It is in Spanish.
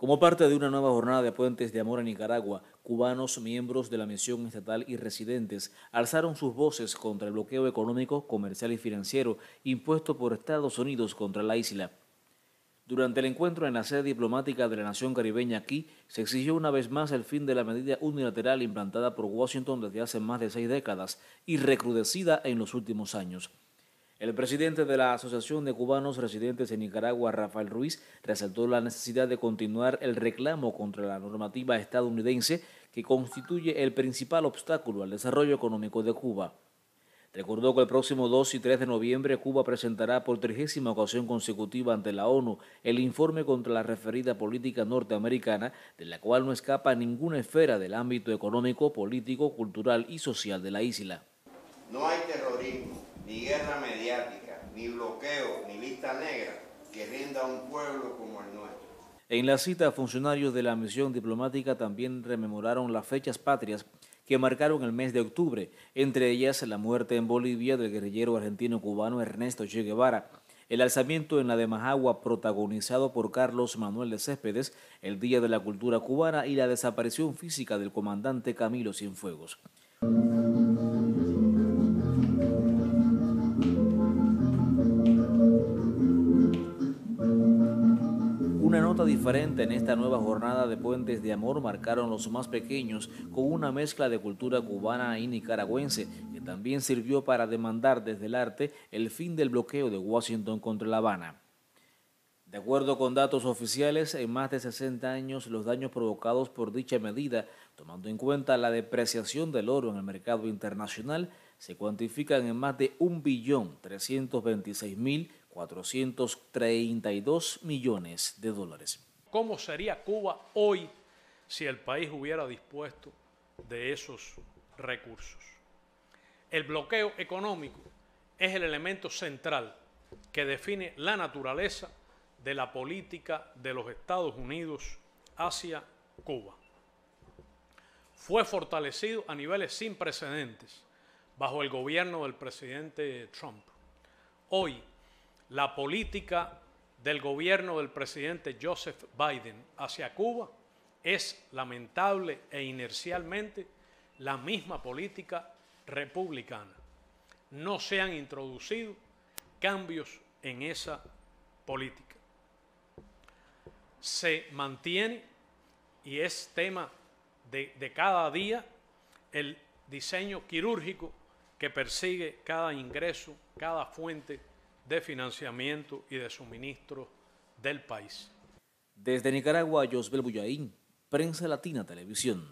Como parte de una nueva jornada de puentes de amor en Nicaragua, cubanos, miembros de la misión estatal y residentes alzaron sus voces contra el bloqueo económico, comercial y financiero impuesto por Estados Unidos contra la isla. Durante el encuentro en la sede diplomática de la nación caribeña aquí, se exigió una vez más el fin de la medida unilateral implantada por Washington desde hace más de seis décadas y recrudecida en los últimos años. El presidente de la Asociación de Cubanos Residentes en Nicaragua, Rafael Ruiz, resaltó la necesidad de continuar el reclamo contra la normativa estadounidense que constituye el principal obstáculo al desarrollo económico de Cuba. Recordó que el próximo 2 y 3 de noviembre Cuba presentará por trigésima ocasión consecutiva ante la ONU el informe contra la referida política norteamericana, de la cual no escapa ninguna esfera del ámbito económico, político, cultural y social de la isla. No hay terrorismo ni guerra mediática, ni bloqueo, ni lista negra que rinda a un pueblo como el nuestro. En la cita, funcionarios de la misión diplomática también rememoraron las fechas patrias que marcaron el mes de octubre, entre ellas la muerte en Bolivia del guerrillero argentino-cubano Ernesto Che Guevara, el alzamiento en la de Majagua protagonizado por Carlos Manuel de Céspedes, el Día de la Cultura Cubana y la desaparición física del comandante Camilo Cienfuegos. Una nota diferente en esta nueva jornada de Puentes de Amor marcaron los más pequeños con una mezcla de cultura cubana y nicaragüense que también sirvió para demandar desde el arte el fin del bloqueo de Washington contra La Habana. De acuerdo con datos oficiales, en más de 60 años los daños provocados por dicha medida, tomando en cuenta la depreciación del oro en el mercado internacional, se cuantifican en más de 1.326.000 432 millones de dólares. ¿Cómo sería Cuba hoy si el país hubiera dispuesto de esos recursos? El bloqueo económico es el elemento central que define la naturaleza de la política de los Estados Unidos hacia Cuba. Fue fortalecido a niveles sin precedentes bajo el gobierno del presidente Trump. Hoy, la política del gobierno del presidente Joseph Biden hacia Cuba es lamentable e inercialmente la misma política republicana. No se han introducido cambios en esa política. Se mantiene, y es tema de, de cada día, el diseño quirúrgico que persigue cada ingreso, cada fuente de financiamiento y de suministro del país. Desde Nicaragua, Josbel Bullaín, Prensa Latina Televisión.